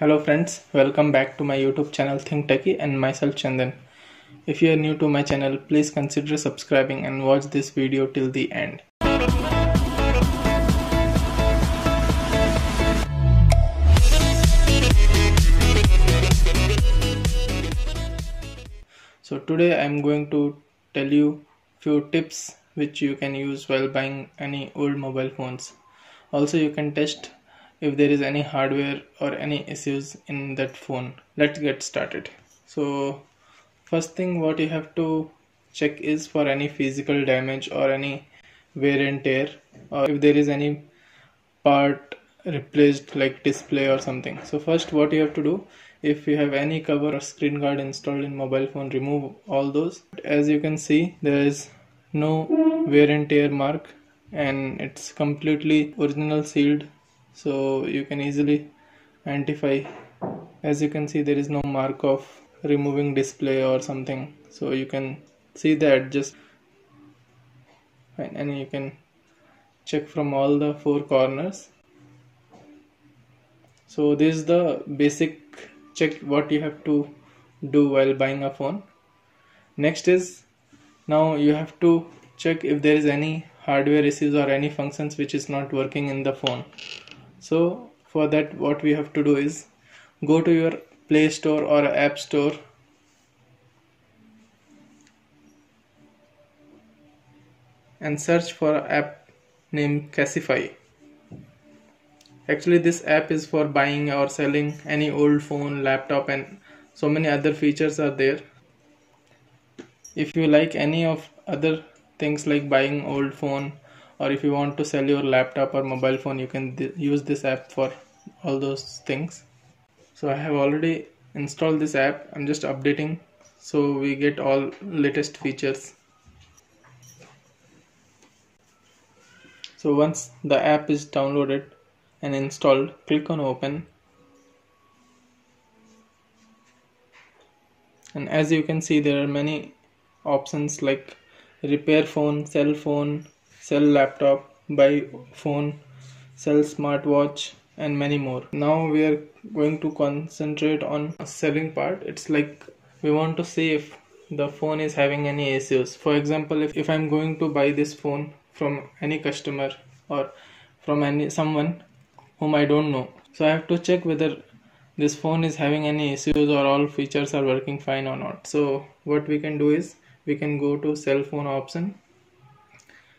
Hello friends, welcome back to my YouTube channel Think Techi and myself Chandan. If you are new to my channel, please consider subscribing and watch this video till the end. So today I am going to tell you few tips which you can use while buying any old mobile phones. Also you can test if there is any hardware or any issues in that phone let's get started. So first thing what you have to check is for any physical damage or any wear and tear or if there is any part replaced like display or something. So first what you have to do if you have any cover or screen guard installed in mobile phone remove all those. As you can see there is no wear and tear mark and it's completely original sealed so you can easily identify. As you can see there is no mark of removing display or something. So you can see that just and you can check from all the four corners. So this is the basic check what you have to do while buying a phone. Next is now you have to check if there is any hardware issues or any functions which is not working in the phone so for that what we have to do is go to your play store or app store and search for app named Cashify. Actually this app is for buying or selling any old phone, laptop and so many other features are there. If you like any of other things like buying old phone or if you want to sell your laptop or mobile phone you can th use this app for all those things. So I have already installed this app. I'm just updating so we get all latest features. So once the app is downloaded and installed click on open. And as you can see there are many options like repair phone sell phone sell laptop, buy phone, sell smartwatch and many more. Now we are going to concentrate on selling part. It's like we want to see if the phone is having any issues. For example, if, if I'm going to buy this phone from any customer or from any someone whom I don't know. So I have to check whether this phone is having any issues or all features are working fine or not. So what we can do is we can go to sell phone option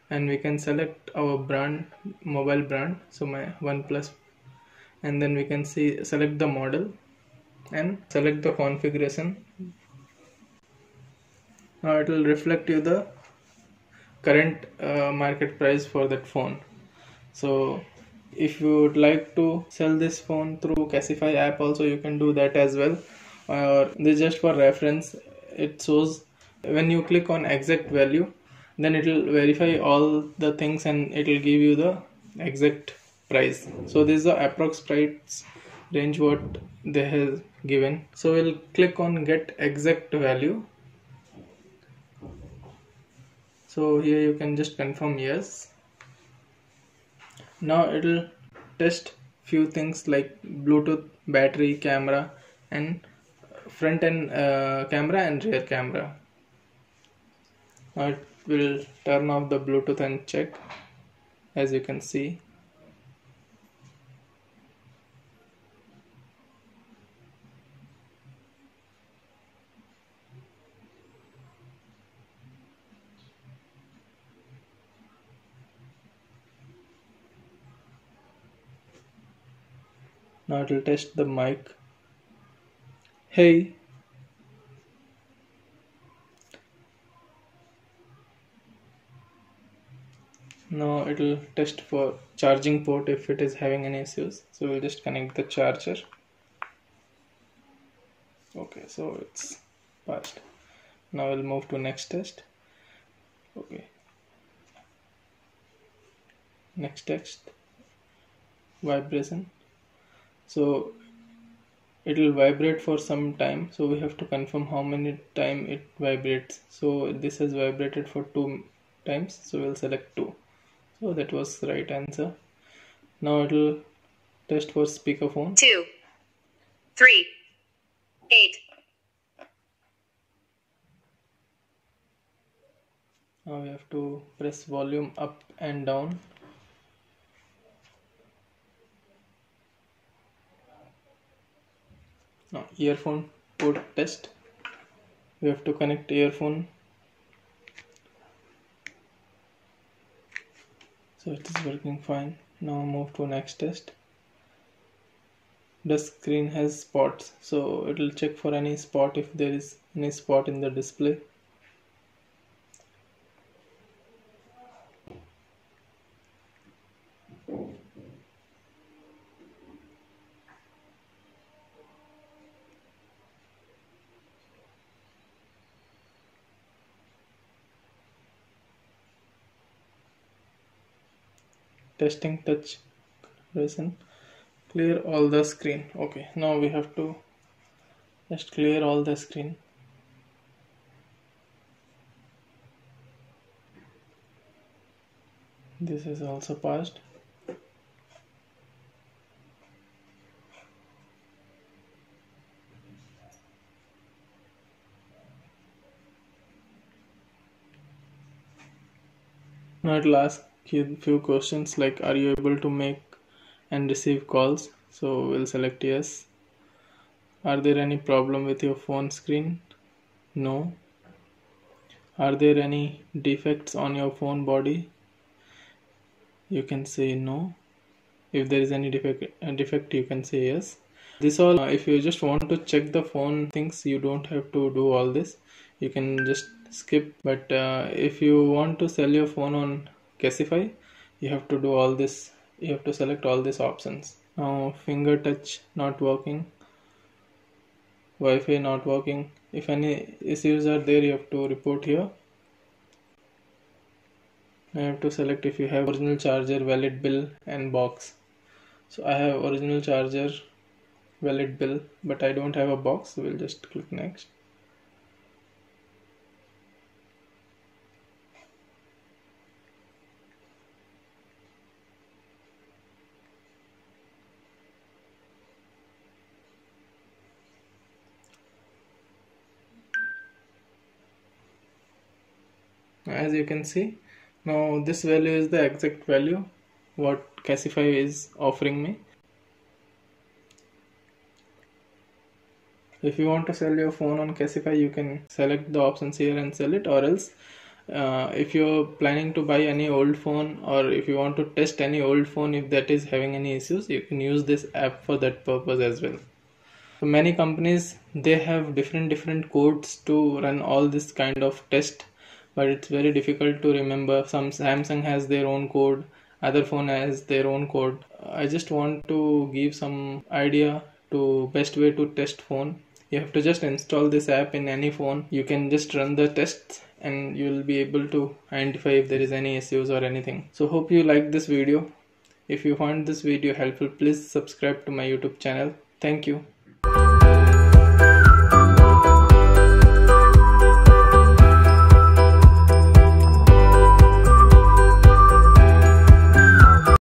and we can select our brand mobile brand so my OnePlus. And then we can see select the model and select the configuration. Now it will reflect you the current uh, market price for that phone. So if you would like to sell this phone through Cashify app also you can do that as well. Or this just for reference. It shows when you click on exact value then it will verify all the things and it will give you the exact price. So this is the approx price range what they have given. So we'll click on get exact value. So here you can just confirm yes. Now it will test few things like bluetooth battery camera and front end uh, camera and rear camera. Now will turn off the Bluetooth and check as you can see. Now it will test the mic. Hey now it will test for charging port if it is having any issues. So we'll just connect the charger. Okay so it's passed. Now we'll move to next test. Okay. Next test. Vibration. So it will vibrate for some time. So we have to confirm how many time it vibrates. So this has vibrated for two times. So we'll select two so that was the right answer. Now it will test for speakerphone. Two three, eight, now we have to press volume up and down. Now earphone port test. We have to connect earphone so it is working fine. Now move to next test. The screen has spots. So it will check for any spot if there is any spot in the display testing touch comparison clear all the screen. Okay now we have to just clear all the screen. This is also passed. Now it will ask few questions like are you able to make and receive calls? So we'll select yes. Are there any problem with your phone screen? No. Are there any defects on your phone body? You can say no. If there is any defect defect you can say yes. This all uh, if you just want to check the phone things you don't have to do all this. You can just skip but uh, if you want to sell your phone on Cashify you have to do all this you have to select all these options. Now finger touch not working Wi-Fi not working. If any issues are there you have to report here. I have to select if you have original charger valid bill and box. So I have original charger valid bill but I don't have a box. So we'll just click next as you can see. Now this value is the exact value what Cashify is offering me. If you want to sell your phone on Cashify you can select the options here and sell it or else uh, if you're planning to buy any old phone or if you want to test any old phone if that is having any issues you can use this app for that purpose as well. So many companies they have different different codes to run all this kind of test but it's very difficult to remember. Some samsung has their own code other phone has their own code. I just want to give some idea to best way to test phone. You have to just install this app in any phone. You can just run the tests and you will be able to identify if there is any issues or anything. So hope you like this video. If you found this video helpful please subscribe to my youtube channel. Thank you